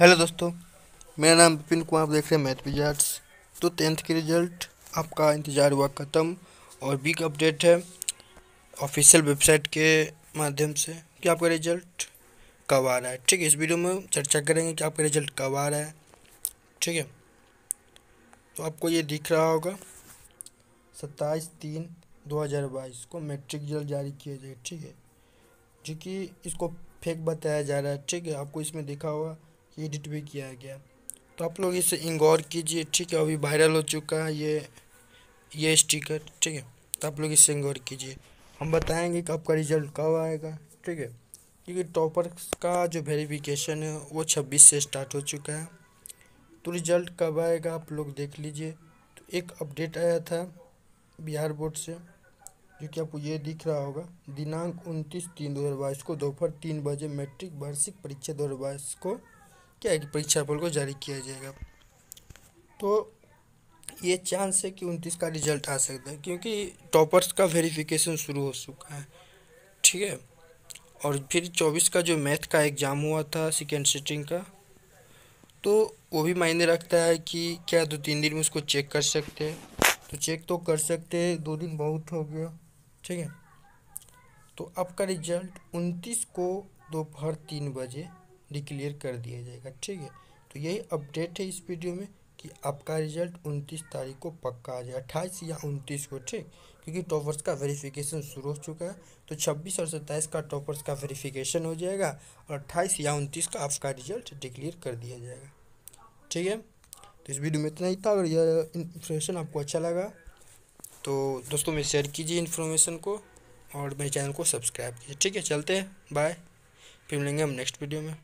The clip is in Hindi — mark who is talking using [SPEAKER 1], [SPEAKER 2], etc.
[SPEAKER 1] हेलो दोस्तों, मेरा नाम विपिन कुमार, आप देख रहे हैं मैथ विजार्ड्स। तो टेंथ के रिज़ल्ट आपका इंतज़ार हुआ ख़त्म और बिग अपडेट है ऑफिशियल वेबसाइट के माध्यम से कि आपका रिज़ल्ट कब आ रहा है। ठीक है, इस वीडियो में चर्चा करेंगे कि आपका रिज़ल्ट कब आ रहा है। ठीक है तो आपको ये दिख रहा होगा, सत्ताईस तीन दो हज़ार बाईस को मैट्रिक रिज़ल्ट जारी किया जाए। ठीक है, जो कि इसको फेक बताया जा रहा है। ठीक है, आपको इसमें देखा होगा एडिट भी किया गया। तो आप लोग इसे इंगौर कीजिए, ठीक है? अभी वायरल हो चुका है ये ये स्टिकर ठीक है? तो आप लोग इससे इंगौर कीजिए। हम बताएँगे कि आपका रिज़ल्ट कब आएगा, ठीक है? क्योंकि टॉपर का जो वेरिफिकेशन है, वो छब्बीस से स्टार्ट हो चुका है। तो रिज़ल्ट कब आएगा, आप लोग देख लीजिए। तो एक अपडेट आया था बिहार बोर्ड से, जो कि आपको ये दिख रहा होगा। दिनांक उनतीस तीन दो हज़ार बाईस को दोपहर तीन बजे मैट्रिक वार्षिक परीक्षा दो हज़ार बाईस को क्या है कि परीक्षा फल को जारी किया जाएगा? तो ये चांस है कि उनतीस का रिज़ल्ट आ सकता है, क्योंकि टॉपर्स का वेरिफिकेशन शुरू हो चुका है, ठीक है? और फिर चौबीस का जो मैथ का एग्ज़ाम हुआ था सेकेंड सिटिंग का तो वो भी मायने रखता है कि क्या दो तीन दिन में उसको चेक कर सकते हैं। तो चेक तो कर सकते हैं, दो दिन बहुत हो गया, ठीक है? तो आपका रिज़ल्ट उनतीस को दोपहर तीन बजे डिक्लेयर कर दिया जाएगा, ठीक है? तो यही अपडेट है इस वीडियो में कि आपका रिज़ल्ट उनतीस तारीख को पक्का आ जाए, अट्ठाईस या उनतीस को, ठीक? क्योंकि टॉपर्स का वेरिफिकेशन शुरू हो चुका है तो छब्बीस और सत्ताईस का टॉपर्स का वेरिफिकेशन हो जाएगा और अट्ठाईस या उनतीस का आपका रिज़ल्ट डिक्लेयर कर दिया जाएगा, ठीक है? तो इस वीडियो में इतना ही था, अगर यह इन्फॉर्मेशन आपको अच्छा लगा तो दोस्तों में शेयर कीजिए इन्फॉर्मेशन को और मेरे चैनल को सब्सक्राइब कीजिए, ठीक है? चलते हैं बाय फिर मिलेंगे हम नेक्स्ट वीडियो में।